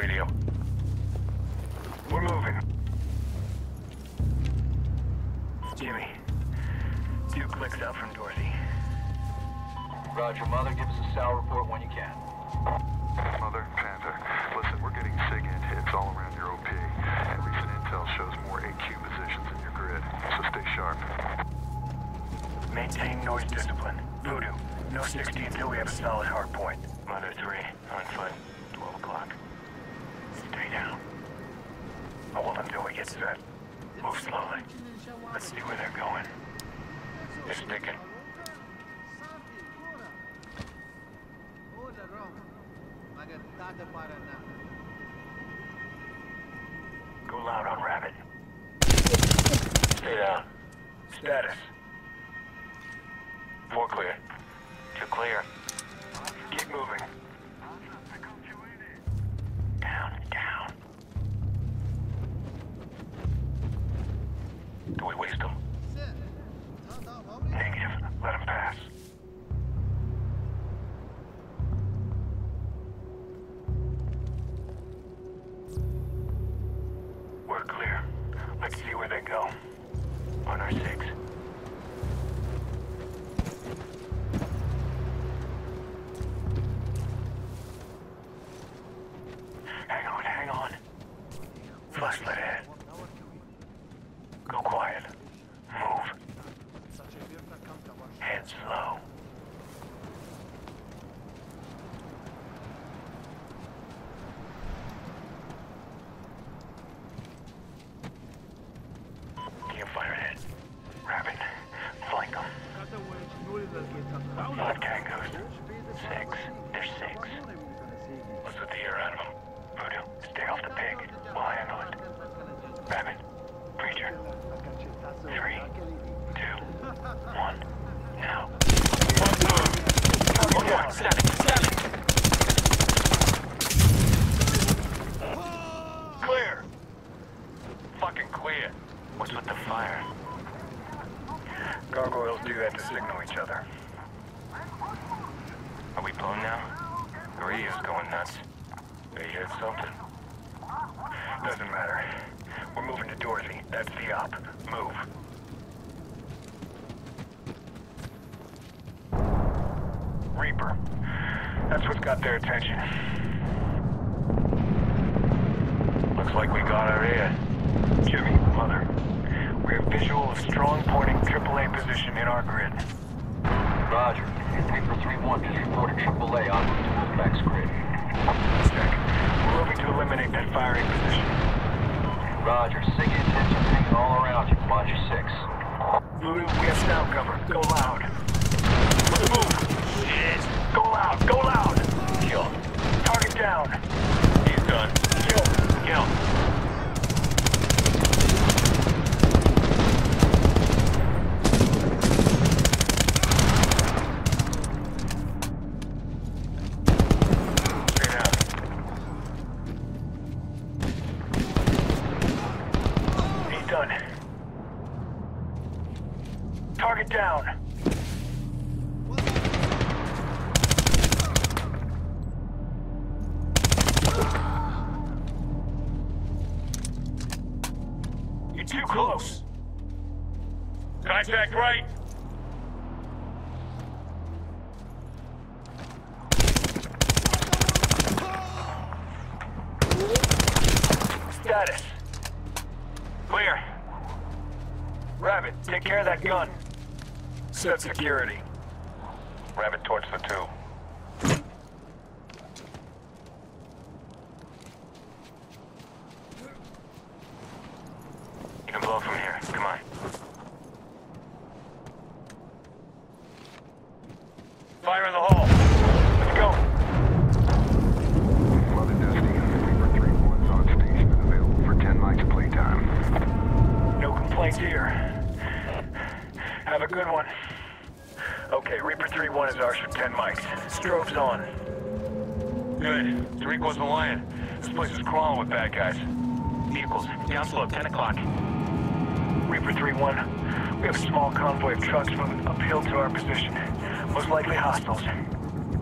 radio. We're moving. Jimmy. Two clicks out from Dorothy. Roger, Mother, give us a SAL report when you can. Mother, Panther. Listen, we're getting SIGINT hits all around your OP. At least an intel shows more AQ positions in your grid, so stay sharp. Maintain noise discipline. Voodoo. No 60 until we have a solid hard point. Mother 3, on foot. 12 o'clock. Stay down. Hold until we get set. Move slowly. Let's see where they're going. They're sticking. Go loud on Rabbit. Stay down. Status. Four clear. Two clear. Like we got our ear. Jimmy, Mother. We have visual of strong pointing AAA position in our grid. Roger. Reaper 3-1 just reported AAA on route to Wolfpack's grid. Check. We're moving to eliminate that firing position. Roger. SIGINT hits are pinging all around you. Watch your 6. Voodoo, we have sound cover. Go loud. Let's move. Shit. Go loud. Go loud. Kill. Target down. He's done. Kill. Kill. Contact right. Status. Clear. Rabbit, take care of that gun. Set security. Rabbit towards the two. You can blow from here. Come on. Fire in the hole. Let's go. Mother Dusty, Reaper 3-1's on station and available for 10 mics playtime. No complaints here. Have a good one. Okay, Reaper 3-1 is ours for 10 mics. Strobe's on. Good. Three equals the lion. This place is crawling with bad guys. Vehicles. Council at 10 o'clock. Reaper 3-1, we have a small convoy of trucks moving uphill to our position. Most likely hostiles.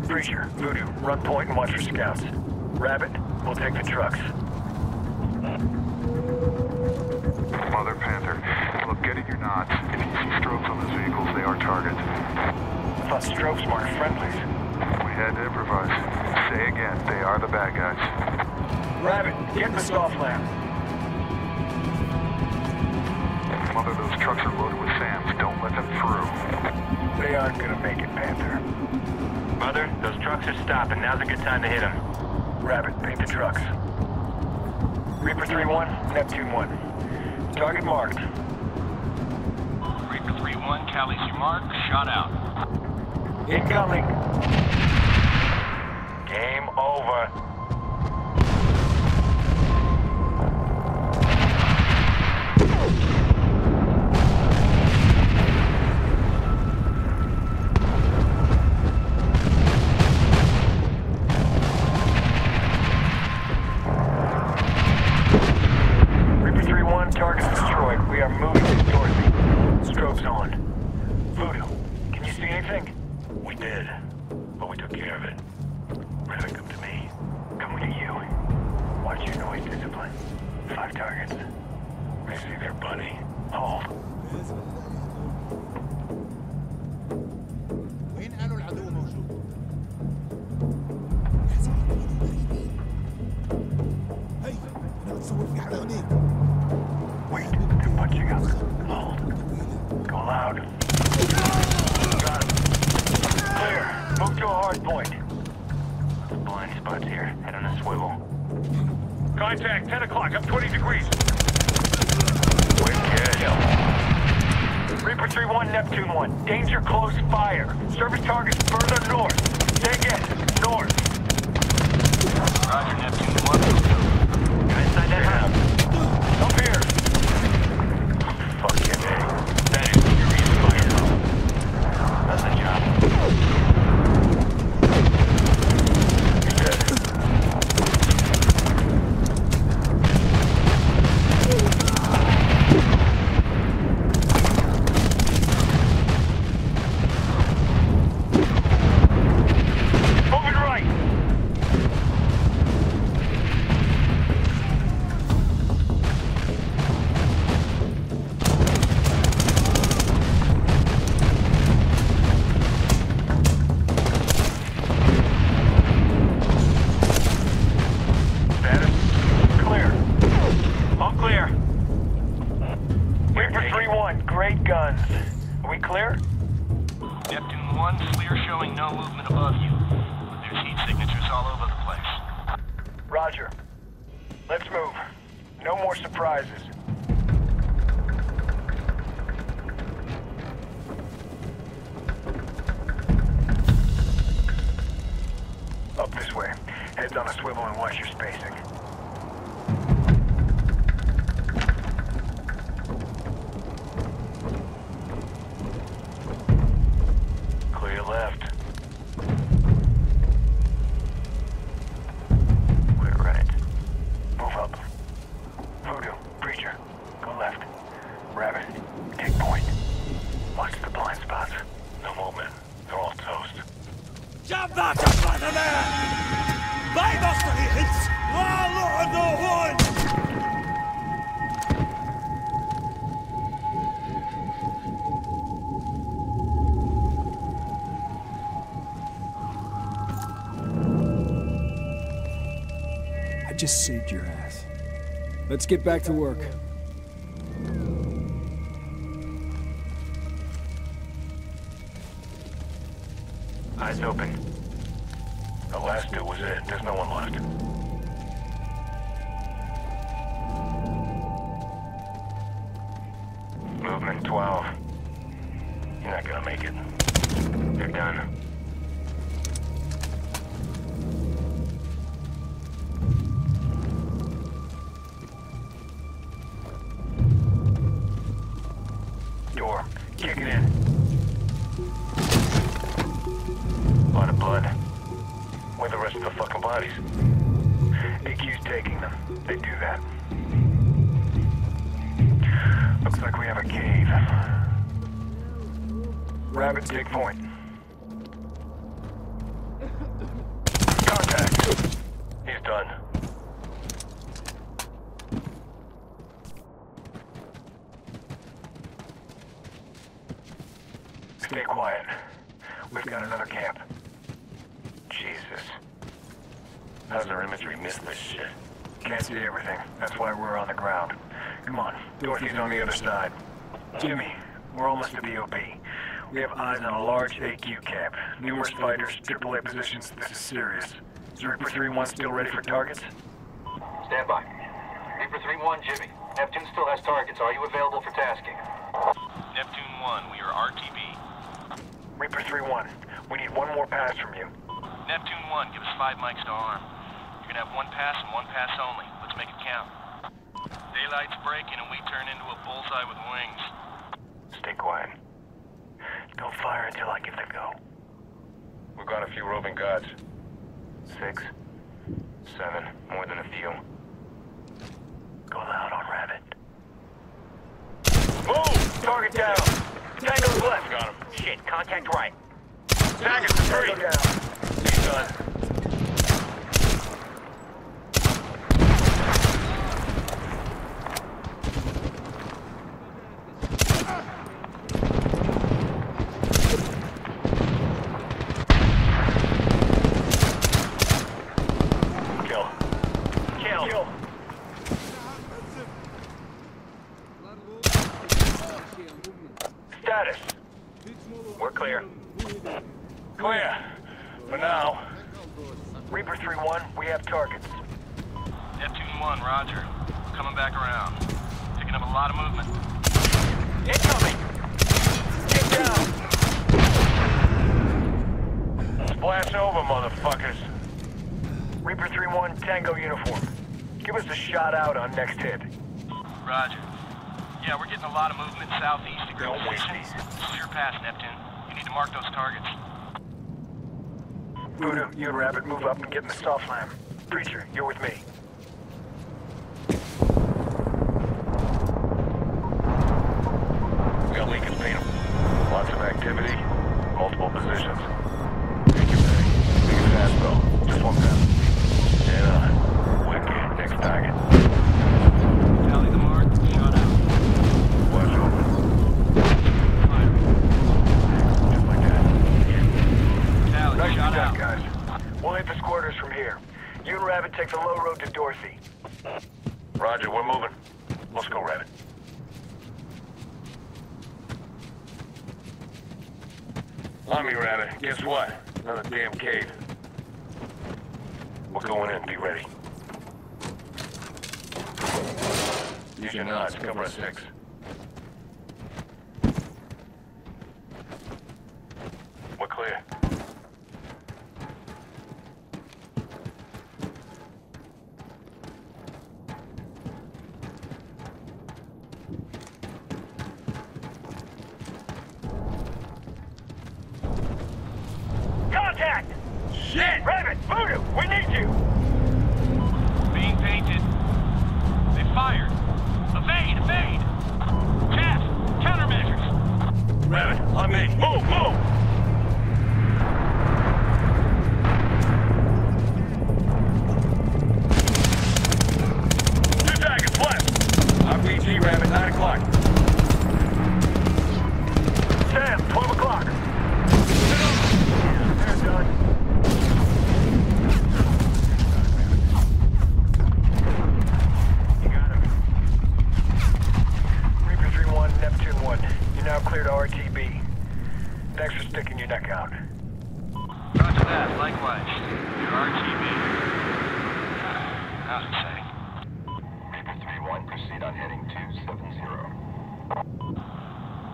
Preacher, Voodoo, run point and watch for scouts. Rabbit, we'll take the trucks. Mother Panther, look, get in your knots. If you see strobes on those vehicles, they are targets. I thought strobes marked friendlies. We had to improvise. Say again, they are the bad guys. Rabbit, get the SOFLAM. Mother, those trucks are loaded with SAMs. Don't let them through. They aren't gonna make it, Panther. Mother, those trucks are stopping. Now's a good time to hit them. Rabbit, paint the trucks. Reaper 3-1, Neptune 1. Target marked. Reaper 3-1, Callie's your mark. Shot out. Incoming. Game over. Target destroyed. We are moving towards you. Strobes on. Voodoo, can you see anything? We did, but we took care of it. Rabbit, come to me. Coming to you. Watch your noise discipline. Five targets. See their buddy. Hold. Him. Clear. Move to a hard point. Blind spots here. Head on a swivel. Contact, 10 o'clock. I'm 20 degrees. Wicked. Reaper 3-1, Neptune 1. Danger close fire. Service targets further north. Take it. North. Roger, Neptune 1. Go inside that house. Just saved your ass. Let's get back to work. Eyes open. The last two was it. There's no one left. Movement 12. You're not gonna make it. You're done. Done. Stay quiet. We've got another camp. Jesus. How's our imagery miss this shit? Can't see everything. That's why we're on the ground. Come on. Dorothy's on the other side. Jimmy, we're almost at the OP. We have eyes on a large AQ camp. Numerous fighters, AAA positions. This is serious. Is Reaper 3-1 still ready for targets? Stand by. Reaper 3-1, Jimmy. Neptune still has targets. Are you available for tasking? Neptune 1, we are RTB. Reaper 3-1, we need one more pass from you. Neptune 1, give us five mics to arm. You're gonna have one pass and one pass only. Let's make it count. Daylight's breaking and we turn into a bullseye with wings. Stay quiet. Don't fire until I give the go. We've got a few roving guards. Six, seven, more than a few. Go loud on Rabbit. Move! Target down! Tango's left! Got him. Shit, contact right. Target three! down. He's done. Kill. Kill. Kill. Status. We're clear. Clear. For now. Reaper 3-1, we have targets. Neptune 1, roger. Coming back around. Picking up a lot of movement. Incoming! Get down! Splash over, motherfuckers. Reaper 3-1, Tango uniform. Give us a shot out on next hit. Roger. Yeah, we're getting a lot of movement southeast of waste Station. Clear past, Neptune. You need to mark those targets. Voodoo, you and Rabbit move up and get in the SOFLAM. Preacher, you're with me. Tally, Nice shot shot, out. guys. We'll hit the squatters from here. You and Rabbit take the low road to Dorothy. Roger, we're moving. Let's go, Rabbit. On me, Rabbit. Guess what? Another damn cave. We're going in. Be ready. Use your nods. Cover us six. We're clear.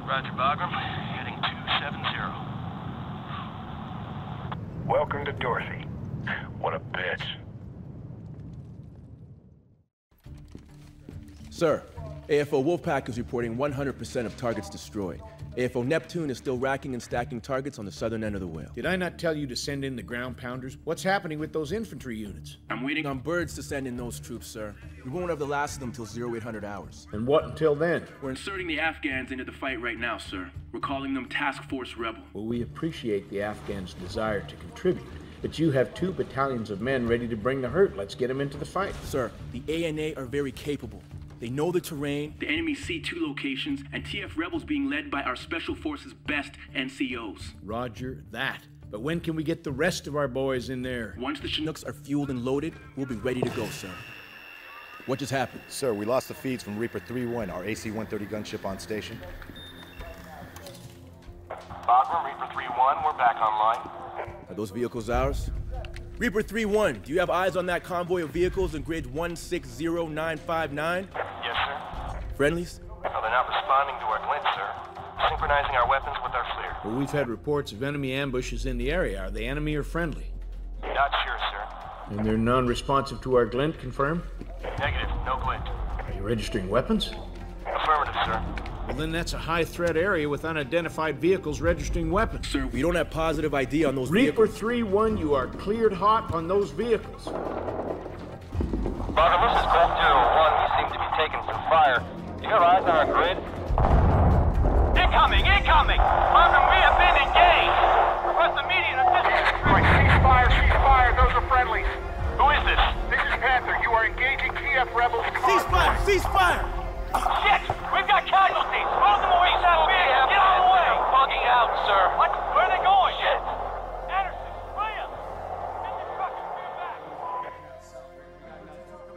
Roger Bagram. Heading 270. Welcome to Dorothy. What a bitch. Sir, AFO Wolfpack is reporting 100% of targets destroyed. AFO Neptune is still racking and stacking targets on the southern end of the whale. Did I not tell you to send in the ground pounders? What's happening with those infantry units? I'm waiting on birds to send in those troops, sir. We won't have the last of them till 0800 hours. And what until then? We're inserting the Afghans into the fight right now, sir. We're calling them Task Force Rebel. Well, we appreciate the Afghans' desire to contribute, But you have two battalions of men ready to bring the hurt. Let's get them into the fight. Sir, the ANA are very capable. They know the terrain. The enemy C2 locations and TF rebels being led by our Special Forces best NCOs. Roger that. But when can we get the rest of our boys in there? Once the Chinooks are fueled and loaded, we'll be ready to go, sir. What just happened? Sir, we lost the feeds from Reaper 3-1, our AC-130 gunship on station. Bagram, Reaper 3-1, we're back online. Are those vehicles ours? Reaper 3-1, do you have eyes on that convoy of vehicles in grid 160959? Yes, sir. Friendlies? Well, they're not responding to our glint, sir. Synchronizing our weapons with our FLIR. Well, we've had reports of enemy ambushes in the area. Are they enemy or friendly? Not sure, sir. And they're non-responsive to our glint, confirmed? Negative, no glint. Are you registering weapons? Affirmative, sir. Well, then that's a high threat area with unidentified vehicles registering weapons. Sir, we don't have positive ID on those Reaper vehicles. 3-1, you are cleared hot on those vehicles. Bagram, this is Colt 01. We seem to be taking some fire. You got eyes on our grid? Incoming! Incoming! Bagram, we have been engaged! Request immediate assistance! Right, ceasefire, ceasefire. Those are friendlies. Who is this? This is Panther. You are engaging TF rebels. Ceasefire! Ceasefire! Shit! We've got casualties! Move them away, Saddle! Get out of the way! Bugging out, sir. What? Where are they going? Shit! Anderson! Williams! Get your fucking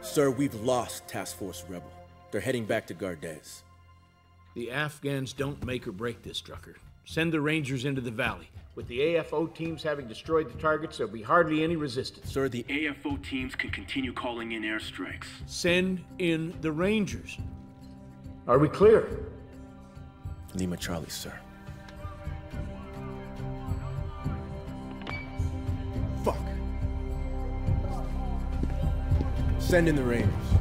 back! Sir, we've lost Task Force Rebel. They're heading back to Gardez. The Afghans don't make or break this, Drucker. Send the Rangers into the valley. With the AFO teams having destroyed the targets, there'll be hardly any resistance. Sir, the AFO teams can continue calling in airstrikes. Send in the Rangers. Are we clear? Lima Charlie, sir. Fuck. Send in the Rangers.